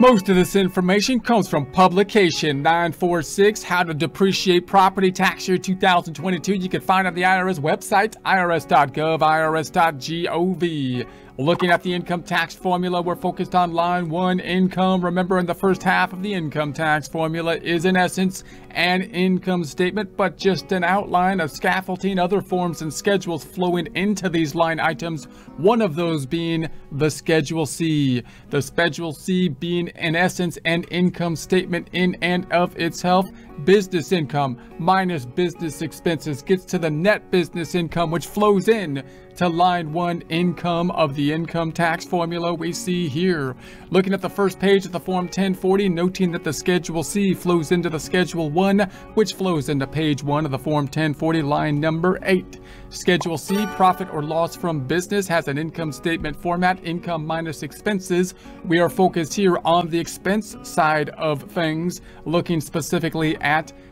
Most of this information comes from publication 946, How to Depreciate Property Tax Year 2022. You can find it on the IRS website, irs.gov, irs.gov. Looking at the income tax formula, we're focused on line one income. Remember, in the first half of the income tax formula is, in essence, an income statement, but just an outline of scaffolding, other forms and schedules flowing into these line items. One of those being the Schedule C. The Schedule C being, in essence, an income statement in and of itself. Business income minus business expenses gets to the net business income, which flows in to line one income of the income tax formula we see here. Looking at the first page of the Form 1040, noting that the Schedule C flows into the Schedule 1, which flows into page 1 of the Form 1040, line number 8. Schedule C, profit or loss from business, has an income statement format, income minus expenses. We are focused here on the expense side of things, looking specifically at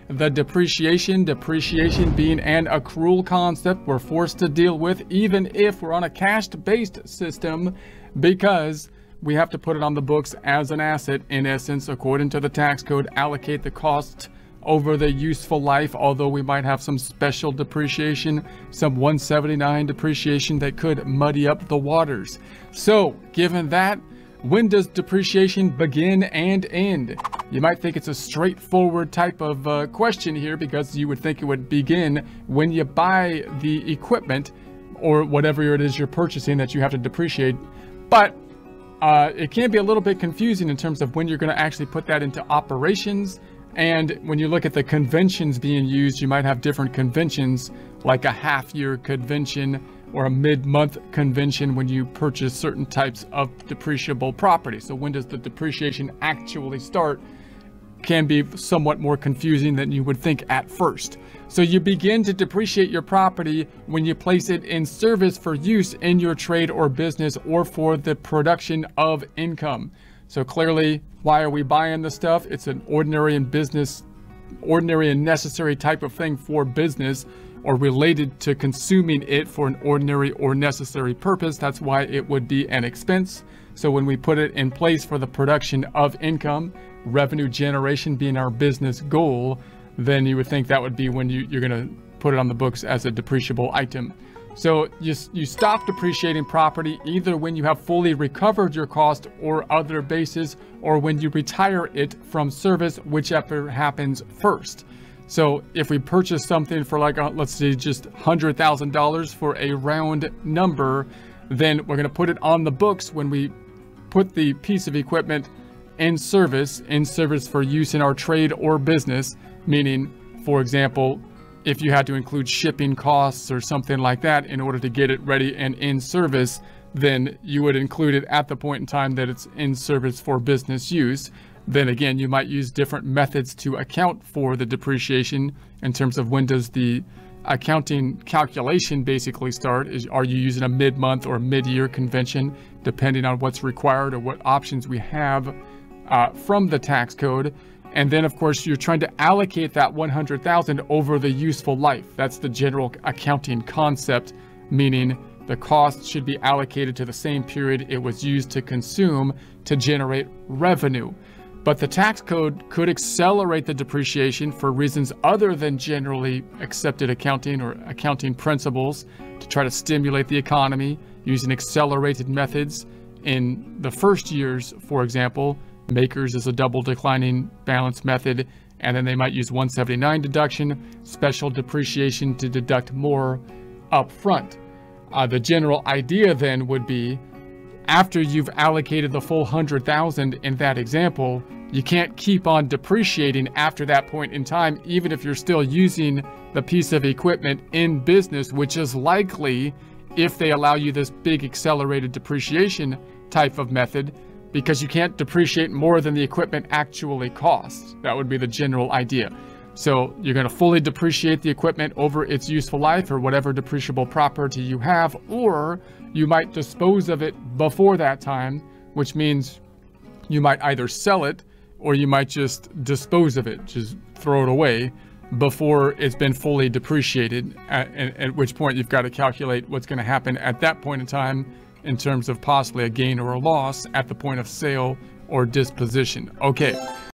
the depreciation, depreciation being an accrual concept we're forced to deal with even if we're on a cash-based system because we have to put it on the books as an asset in essence according to the tax code allocate the cost over the useful life although we might have some special depreciation some 179 depreciation that could muddy up the waters so given that when does depreciation begin and end? You might think it's a straightforward type of uh, question here because you would think it would begin when you buy the equipment or whatever it is you're purchasing that you have to depreciate. But uh, it can be a little bit confusing in terms of when you're going to actually put that into operations. And when you look at the conventions being used, you might have different conventions like a half year convention or a mid-month convention when you purchase certain types of depreciable property. So when does the depreciation actually start can be somewhat more confusing than you would think at first. So you begin to depreciate your property when you place it in service for use in your trade or business or for the production of income. So clearly, why are we buying the stuff? It's an ordinary and business, ordinary and necessary type of thing for business or related to consuming it for an ordinary or necessary purpose. That's why it would be an expense. So when we put it in place for the production of income, revenue generation being our business goal, then you would think that would be when you, you're going to put it on the books as a depreciable item. So you, you stop depreciating property either when you have fully recovered your cost or other bases or when you retire it from service, whichever happens first. So if we purchase something for like, uh, let's say just $100,000 for a round number, then we're going to put it on the books when we put the piece of equipment in service, in service for use in our trade or business, meaning, for example, if you had to include shipping costs or something like that in order to get it ready and in service, then you would include it at the point in time that it's in service for business use. Then again, you might use different methods to account for the depreciation in terms of when does the accounting calculation basically start is are you using a mid-month or mid-year convention depending on what's required or what options we have uh, from the tax code? And then of course you're trying to allocate that 100,000 over the useful life. That's the general accounting concept meaning the cost should be allocated to the same period it was used to consume to generate revenue but the tax code could accelerate the depreciation for reasons other than generally accepted accounting or accounting principles to try to stimulate the economy using accelerated methods. In the first years, for example, MACRS is a double declining balance method, and then they might use 179 deduction, special depreciation to deduct more upfront. Uh, the general idea then would be after you've allocated the full 100,000 in that example, you can't keep on depreciating after that point in time, even if you're still using the piece of equipment in business, which is likely if they allow you this big accelerated depreciation type of method, because you can't depreciate more than the equipment actually costs. That would be the general idea. So you're going to fully depreciate the equipment over its useful life or whatever depreciable property you have, or you might dispose of it before that time, which means you might either sell it or you might just dispose of it, just throw it away before it's been fully depreciated, at, at which point you've got to calculate what's going to happen at that point in time in terms of possibly a gain or a loss at the point of sale or disposition. Okay,